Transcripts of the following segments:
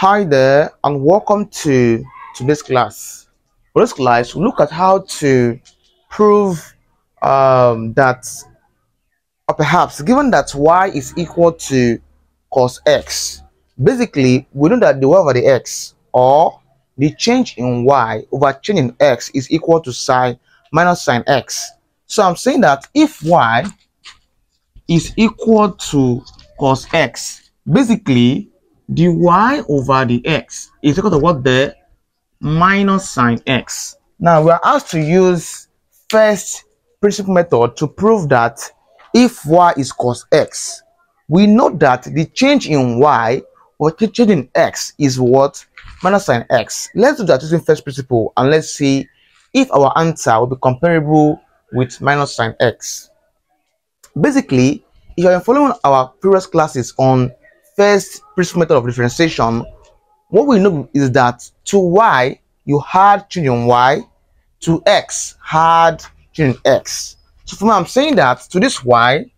Hi there and welcome to today's class. For this class, we'll look at how to prove um, that or perhaps given that y is equal to cos x, basically we know that dy over dx or the change in y over change in x is equal to sine minus sine x. So I'm saying that if y is equal to cos x, basically dy over dx is equal to what the minus sine x. Now we are asked to use first principle method to prove that if y is cos x, we know that the change in y or the change in x is what minus sine x. Let's do that using first principle and let's see if our answer will be comparable with minus sine x. Basically, if you are following our previous classes on first principle method of differentiation, what we know is that to y you had in y, to x had in x. So me, I'm saying that to this y,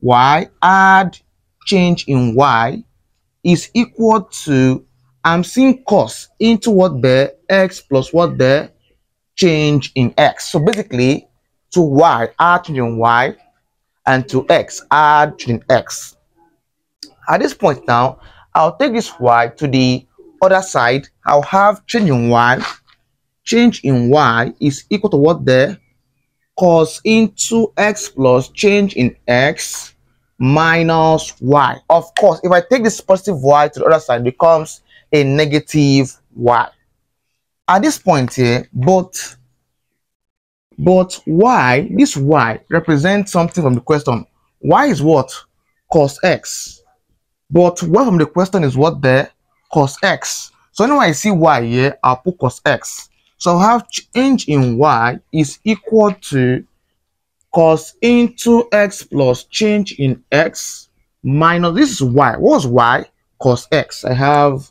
y add change in y is equal to I'm seeing cos into what the x plus what the change in x. So basically, to y add change in y, and to x add change in x. At this point now, I'll take this y to the other side. I'll have change in y. Change in y is equal to what the cos into x plus change in x minus y. Of course, if I take this positive y to the other side, it becomes a negative y. At this point here, both but y, this y represents something from the question. y is what? Cos x. But one from the question is what there? Cos x. So anyway, I see y here, I'll put cos x. So I have change in y is equal to cos into x plus change in x minus this is y. What was y? Cos x. I have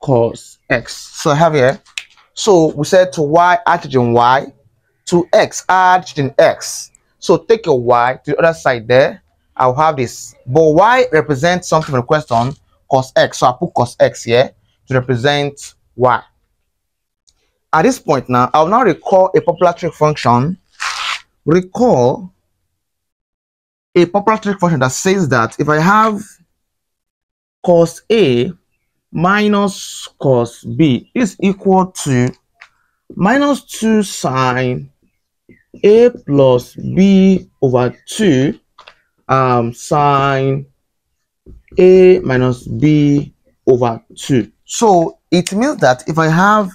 cos x. So I have here. So we said to y add in y to x add in x. So take your y to the other side there. I'll have this. But y represents something from the question cos x. So I'll put cos x here to represent y. At this point now, I'll now recall a popular trig function. Recall a popular trig function that says that if I have cos A minus cos B is equal to minus 2 sine A plus B over 2 um, sine A minus B over 2. So it means that if I have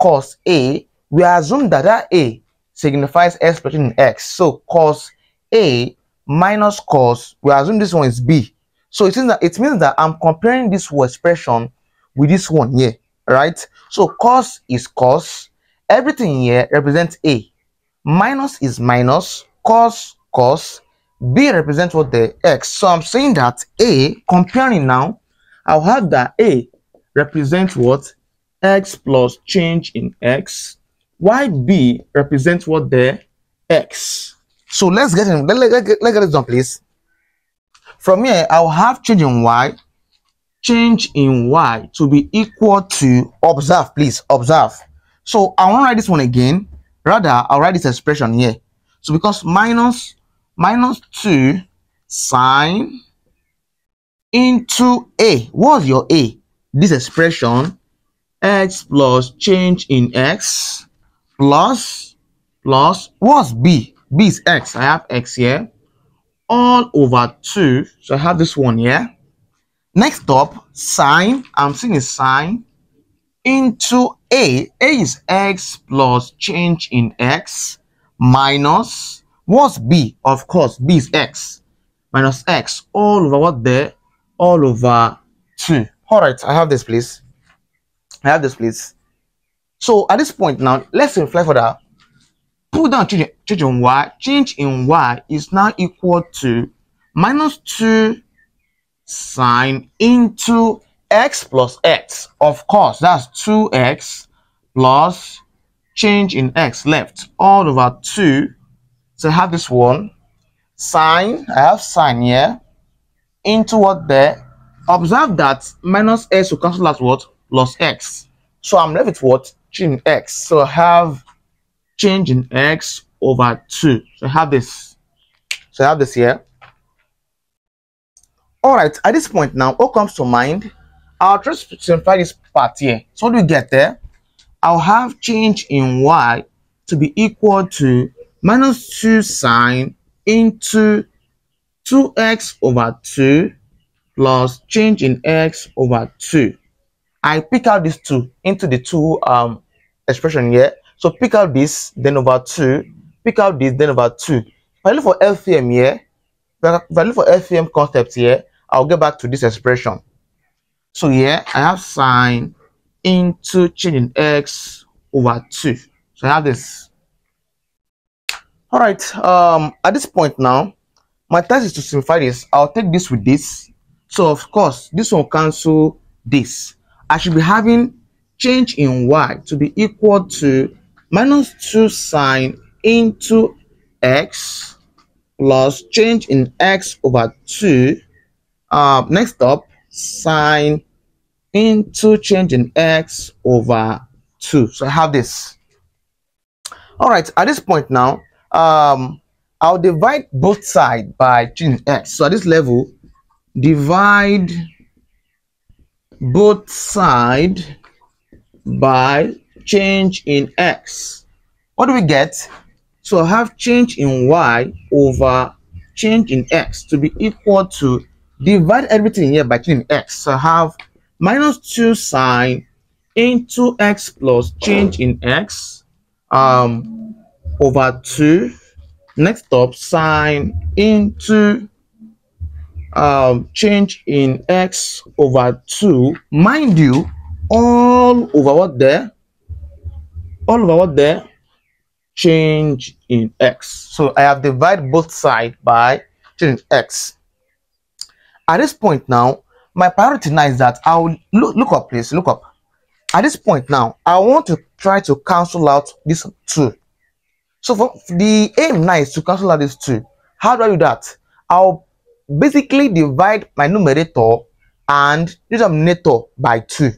cos A, we assume that that A signifies expression in X. So cos A minus cos, we assume this one is B. So it means that it means that I'm comparing this expression with this one here, right? So cos is cos, everything here represents A. Minus is minus, cos, cos, B represents what the X. So I'm saying that A, comparing now, I'll have that A represents what? X plus change in X. While B represents what the X. So let's get in, let, let, let, let's get this done, please. From here, I'll have change in Y, change in Y to be equal to, observe, please, observe. So I want to write this one again. Rather, I'll write this expression here. So because minus, minus 2 sine into A. What's your A? This expression, x plus change in x plus, plus, what's B? B is x. I have x here. All over 2. So I have this one here. Next up, sine. I'm seeing a sine into A. A is x plus change in x minus, what's B? Of course, B is x. Minus x all over what there? All over 2. Alright, I have this, please. I have this, please. So at this point now, let's for that. Put down change, change in y. Change in y is now equal to minus 2 sine into x plus x. Of course, that's 2x plus change in x left all over 2. So I have this one. Sine, I have sine here into what there? observe that minus x will cancel out what? Plus x. So I'm left with what? Change in x. So I have change in x over 2. So I have this. So I have this here. Alright, at this point now, what comes to mind? I'll just simplify this part here. So what do we get there? I'll have change in y to be equal to minus 2 sine into 2x over 2 plus change in x over 2. I pick out these two into the two um expression here. So pick out this, then over 2, pick out this, then over 2. If I look for LCM here, if I look for LCM concept here, I'll get back to this expression. So here I have sine into change in x over 2. So I have this. All right, um, at this point now, my task is to simplify this. I'll take this with this. So of course, this will cancel this. I should be having change in y to be equal to minus 2 sine into x plus change in x over 2. Uh, next up, sine into change in x over 2. So I have this. All right, at this point now, um, I'll divide both sides by change x. So at this level, divide both sides by change in x. What do we get? So I have change in y over change in x to be equal to divide everything here by change in x. So I have minus 2 sine into x plus change in x um, over 2 Next up, sine into um, change in x over 2. Mind you, all over what there? All over what there? Change in x. So I have divided both sides by change x. At this point now, my priority now is that I'll look, look up, please, look up. At this point now, I want to try to cancel out this 2 so for the aim now is to cancel out these two. How do I do that? I'll basically divide my numerator and denominator by 2,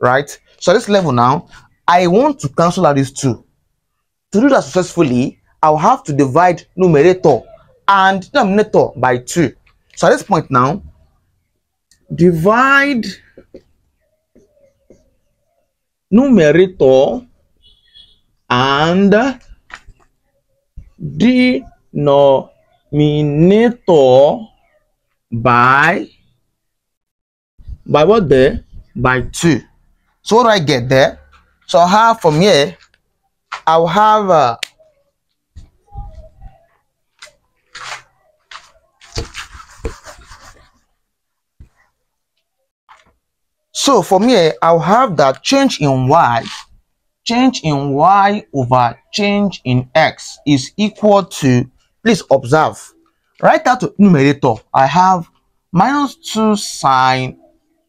right? So at this level now, I want to cancel out these two. To do that successfully, I'll have to divide numerator and denominator by 2. So at this point now, divide numerator and denominator by by what there? By 2 so what do i get there? So i have from here i'll have uh, so from here i'll have that change in y change in y over change in x is equal to, please observe, write out the numerator. I have minus 2 sine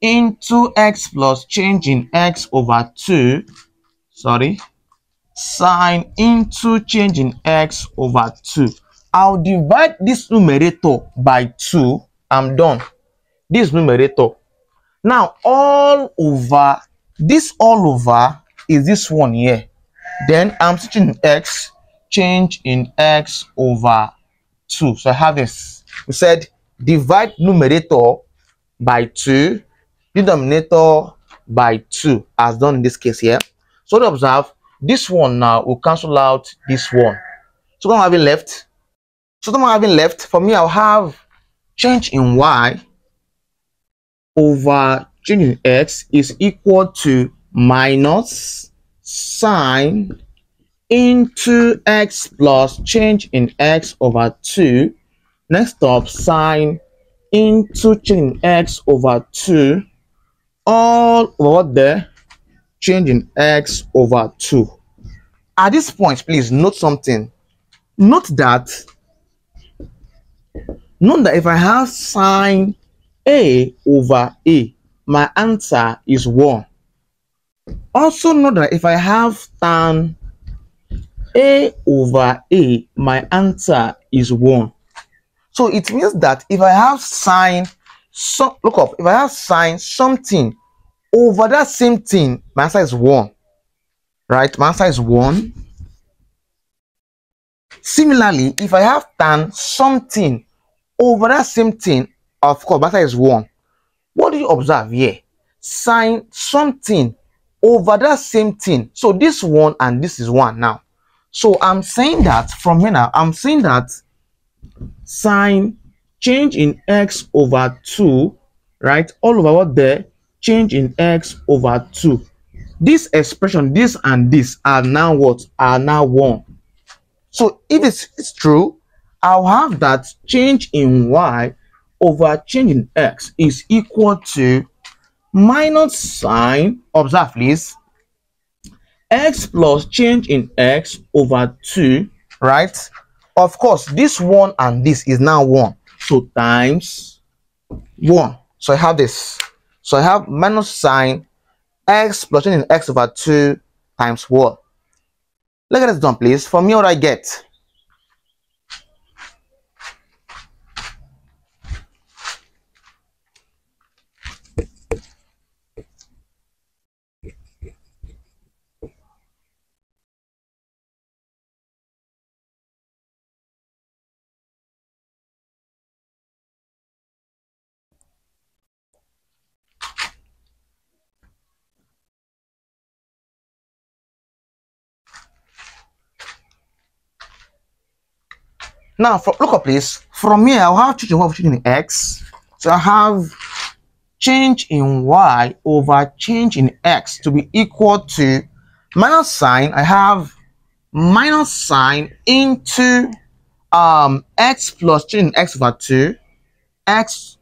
into x plus change in x over 2, sorry, sine into change in x over 2. I'll divide this numerator by 2. I'm done. This numerator. Now, all over, this all over is this one here. Then I'm switching x, change in x over 2. So I have this. We said divide numerator by 2, denominator by 2, as done in this case here. So observe, this one now will cancel out this one. So what am having left? So what am having left? For me, I'll have change in y over change in x is equal to minus sine into x plus change in x over 2. Next up, sine into change in x over 2. All over there, change in x over 2. At this point, please note something. Note that, note that if I have sine a over a, my answer is 1. Also note that if I have tan a over a, my answer is 1. So it means that if I have sine so look up if i have sine something over that same thing my answer is one. Right? My answer is one. Similarly if i have tan something over that same thing of course my answer is one. What do you observe here? Sine something over that same thing. So this one and this is one now. So i'm saying that from here now i'm saying that sine change in x over 2 right? All over what there change in x over 2 this expression this and this are now what? Are now 1 so if it's, it's true i'll have that change in y over change in x is equal to minus sine observe please. X plus change in x over 2 right? Of course this one and this is now 1 so times 1 so i have this. So i have minus sine x plus change in x over 2 times 1 look at this done please. For me what i get Now, for, look up, please. From here, I'll have change in change in x. So I have change in y over change in x to be equal to minus sine. I have minus sine into um, x plus change in x over 2. x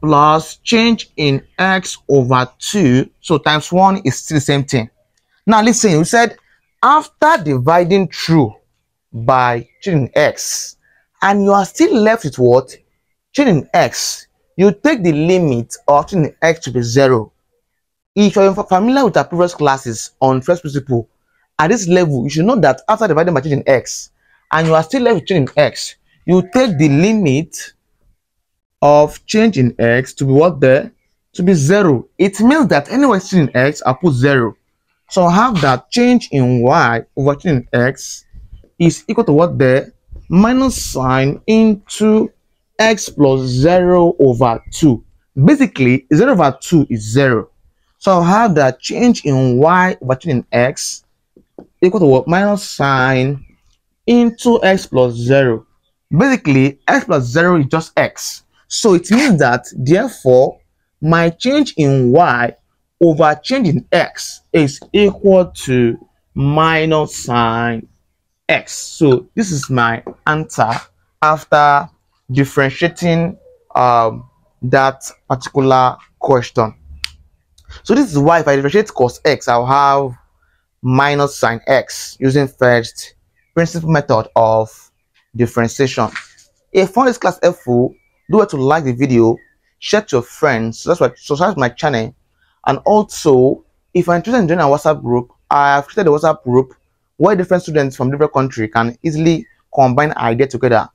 plus change in x over 2. So times 1 is still the same thing. Now listen, we said after dividing through by changing x. And you are still left with what? Changing x. You take the limit of changing x to be zero. If you're familiar with our previous classes on first principle at this level you should know that after dividing by changing x and you are still left with changing x you take the limit of changing x to be what there? To be zero. It means that anywhere changing x i put zero. So i have that change in y over change in x is equal to what there? Minus sine into x plus 0 over 2. Basically, 0 over 2 is 0. So I'll have that change in y over change in x equal to what? Minus sine into x plus 0. Basically, x plus 0 is just x. So it means that, therefore, my change in y over change in x is equal to minus sine x. So this is my answer after differentiating um, that particular question. So this is why if I differentiate cos x, I'll have minus sine x using first principle method of differentiation. If you this class helpful, do it to like the video, share to your friends, that's why subscribe to my channel, and also if you're interested in joining our WhatsApp group, I have created a WhatsApp group where different students from different countries can easily combine ideas together.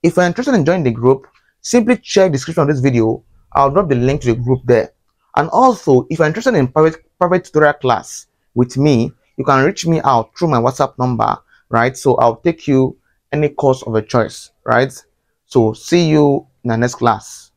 If you're interested in joining the group, simply check the description of this video. I'll drop the link to the group there. And also, if you're interested in private private tutorial class with me, you can reach me out through my WhatsApp number, right? So I'll take you any course of your choice, right? So see you in the next class.